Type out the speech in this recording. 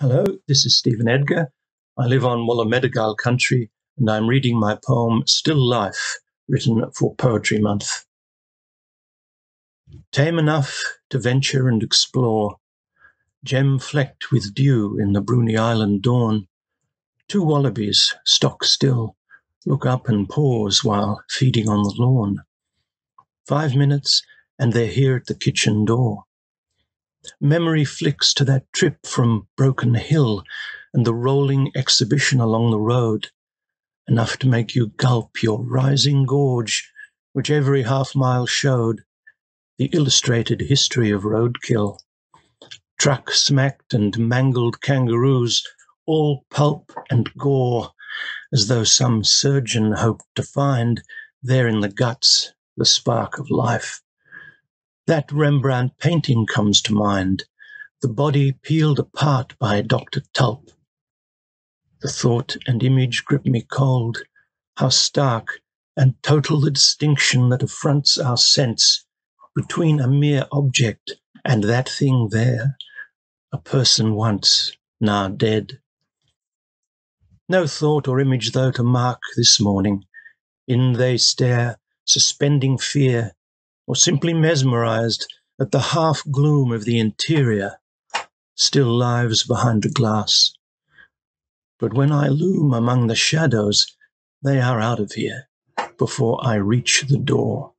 Hello, this is Stephen Edgar. I live on Wallumedegal country and I'm reading my poem Still Life, written for Poetry Month. Tame enough to venture and explore, gem flecked with dew in the Bruny Island dawn, two wallabies, stock still, look up and pause while feeding on the lawn. Five minutes and they're here at the kitchen door. Memory flicks to that trip from Broken Hill and the rolling exhibition along the road, enough to make you gulp your rising gorge, which every half mile showed the illustrated history of roadkill. Truck smacked and mangled kangaroos, all pulp and gore, as though some surgeon hoped to find there in the guts the spark of life. That Rembrandt painting comes to mind, the body peeled apart by Dr. Tulp. The thought and image grip me cold, how stark and total the distinction that affronts our sense between a mere object and that thing there, a person once, now dead. No thought or image though to mark this morning, in they stare, suspending fear, or simply mesmerized at the half gloom of the interior, still lives behind the glass. But when I loom among the shadows, they are out of here before I reach the door.